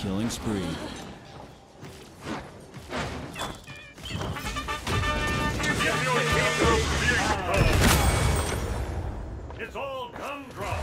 killing spree. It's all gumdrop.